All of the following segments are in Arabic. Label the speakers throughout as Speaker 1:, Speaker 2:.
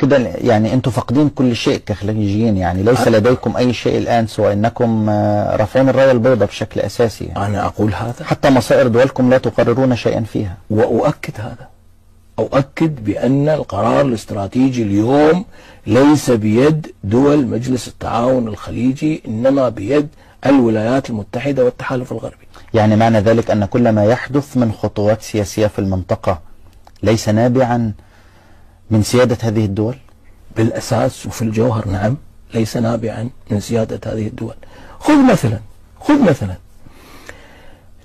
Speaker 1: كده يعني أنتم فاقدين كل شيء كخليجيين يعني ليس لديكم أي شيء الآن سوى إنكم آه، رافعون الراية البيضاء بشكل أساسي يعني.
Speaker 2: أنا أقول هذا.
Speaker 1: حتى مصائر دولكم لا تقررون شيئا فيها.
Speaker 2: وأؤكد هذا. أؤكد بأن القرار الاستراتيجي اليوم ليس بيد دول مجلس التعاون الخليجي إنما بيد الولايات المتحدة والتحالف الغربي.
Speaker 1: يعني معنى ذلك أن كل ما يحدث من خطوات سياسية في المنطقة ليس نابعا من سيادة هذه الدول؟
Speaker 2: بالأساس وفي الجوهر نعم ليس نابعا من سيادة هذه الدول. خذ مثلا خذ مثلا.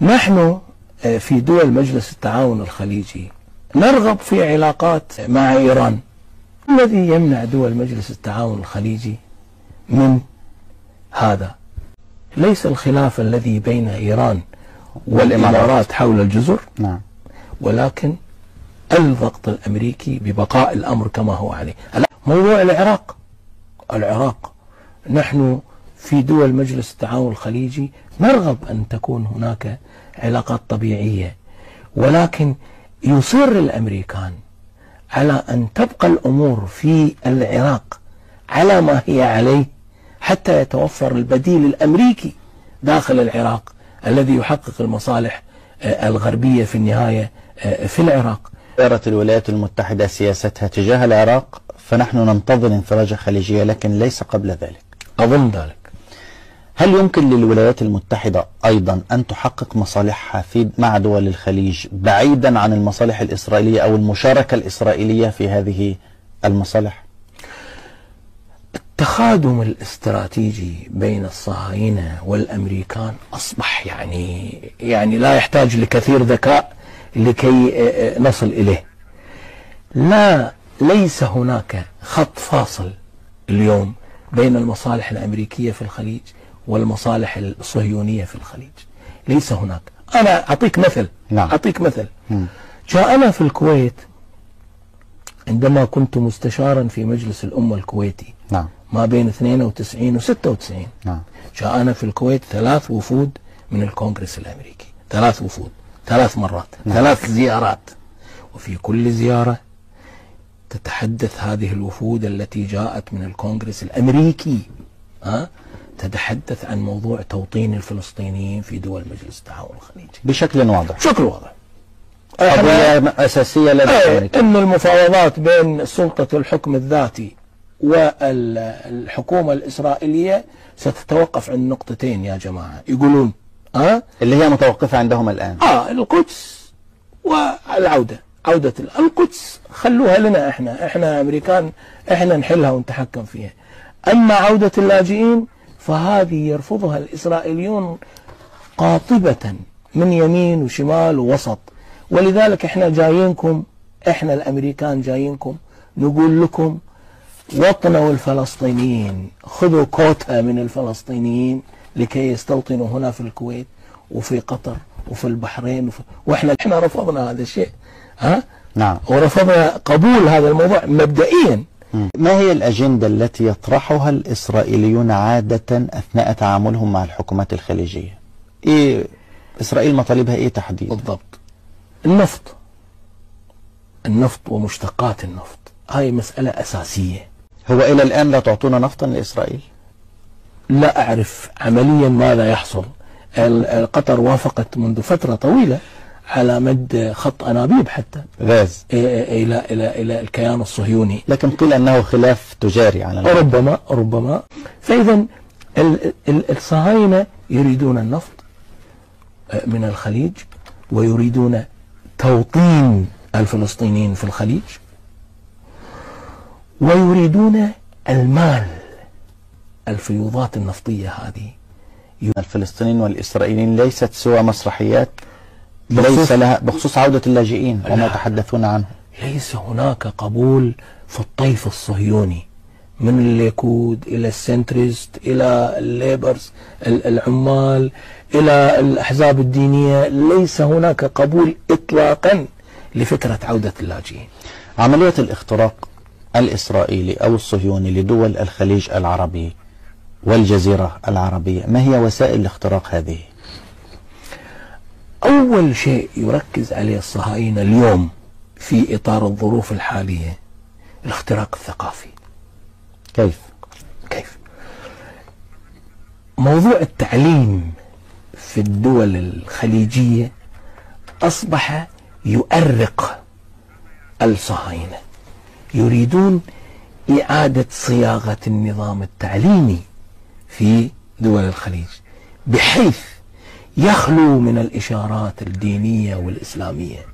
Speaker 2: نحن آه، في دول مجلس التعاون الخليجي نرغب في علاقات مع إيران. الذي يمنع دول مجلس التعاون الخليجي من هذا؟ ليس الخلاف الذي بين إيران والإمارات. حول الجزر
Speaker 1: نعم.
Speaker 2: ولكن الضغط الأمريكي ببقاء الأمر كما هو عليه. موضوع العراق العراق نحن في دول مجلس التعاون الخليجي نرغب أن تكون هناك علاقات طبيعية ولكن يصر الأمريكان على أن تبقى الأمور في العراق على ما هي عليه حتى يتوفر البديل الأمريكي داخل العراق الذي يحقق المصالح آه، الغربية في النهاية آه، في العراق.
Speaker 1: غيرت الولايات المتحدة سياستها تجاه العراق فنحن ننتظر انفراجة خليجية لكن ليس قبل ذلك.
Speaker 2: أظن ذلك.
Speaker 1: هل يمكن للولايات المتحدة أيضا أن تحقق مصالحها في مع دول الخليج بعيدا عن المصالح الإسرائيلية أو المشاركة الإسرائيلية في هذه المصالح؟
Speaker 2: التخادم الاستراتيجي بين الصهاينة والأمريكان أصبح يعني يعني لا يحتاج لكثير ذكاء. لكي آه، آه، نصل إليه. لا ليس هناك خط فاصل اليوم بين المصالح الأمريكية في الخليج والمصالح الصهيونية في الخليج. ليس هناك. أنا أعطيك مثل.
Speaker 1: نعم.
Speaker 2: أعطيك مثل. جاءنا في الكويت عندما كنت مستشارا في مجلس الأمة الكويتي.
Speaker 1: نعم.
Speaker 2: ما بين 92 و 96
Speaker 1: نعم.
Speaker 2: جاءنا في الكويت ثلاث وفود من الكونغرس الأمريكي. ثلاث وفود. ثلاث مرات
Speaker 1: نعم.
Speaker 2: ثلاث زيارات. وفي كل زيارة تتحدث هذه الوفود التي جاءت من الكونغرس الأمريكي ها؟ تتحدث عن موضوع توطين الفلسطينيين في دول مجلس التعاون الخليجي.
Speaker 1: بشكل واضح.
Speaker 2: بشكل واضح.
Speaker 1: قضية أساسية لدى
Speaker 2: إيه،
Speaker 1: الأمريكان
Speaker 2: أن المفاوضات بين سلطة الحكم الذاتي والحكومة الإسرائيلية ستتوقف عند نقطتين يا جماعة. يقولون ها؟
Speaker 1: اللي هي متوقفة عندهم الآن.
Speaker 2: آه القدس والعودة. عودة ال- القدس خلوها لنا إحنا. إحنا أمريكان إحنا نحلها ونتحكم فيها. أما عودة اللاجئين فهذه يرفضها الإسرائيليون قاطبة من يمين وشمال ووسط. ولذلك إحنا جايينكم إحنا الأمريكان جايينكم نقول لكم وطنوا الفلسطينيين. خذوا كوتا من الفلسطينيين. لكي يستوطنوا هنا في الكويت وفي قطر وفي البحرين وفي وإحنا إحنا رفضنا هذا الشيء ها؟
Speaker 1: نعم.
Speaker 2: ورفضنا قبول هذا الموضوع مبدئيا.
Speaker 1: ما هي الأجندة التي يطرحها الإسرائيليون عادة أثناء تعاملهم مع الحكومات الخليجية؟ إيه إسرائيل مطالبها إيه تحديدا؟
Speaker 2: بالضبط. النفط. النفط ومشتقات النفط. هاي مسألة أساسية.
Speaker 1: هو إلى الآن لا تعطون نفطا لإسرائيل؟
Speaker 2: لا أعرف عمليا ماذا يحصل. قطر وافقت منذ فترة طويلة على مد خط أنابيب حتى.
Speaker 1: غاز.
Speaker 2: إلى إلى إلى الكيان الصهيوني.
Speaker 1: لكن قيل أنه خلاف تجاري على الأرض.
Speaker 2: ربما ربما. فإذا ال- ال- الصهاينة يريدون النفط آه، من الخليج ويريدون توطين الفلسطينيين في الخليج ويريدون المال. الفيوضات النفطية هذه.
Speaker 1: الفلسطينيين والإسرائيليين ليست سوى مسرحيات
Speaker 2: بخصوص-
Speaker 1: ليس لها بخصوص عودة اللاجئين وما. يتحدثون عنه.
Speaker 2: ليس هناك قبول في الطيف الصهيوني من الليكود إلى ال centrist إلى ال Labour ال- العمال إلى الأحزاب الدينية ليس هناك قبول إطلاقا لفكرة عودة اللاجئين.
Speaker 1: عملية الاختراق الإسرائيلي أو الصهيوني لدول الخليج العربي والجزيرة العربية. ما هي وسائل الاختراق هذه؟
Speaker 2: أول شيء يركز عليه الصهاينة اليوم في إطار الظروف الحالية الاختراق الثقافي.
Speaker 1: كيف؟
Speaker 2: كيف؟ موضوع التعليم في الدول الخليجية أصبح يؤرق الصهاينة. يريدون إعادة صياغة النظام التعليمي. في دول الخليج بحيث يخلو من الإشارات الدينية والإسلامية.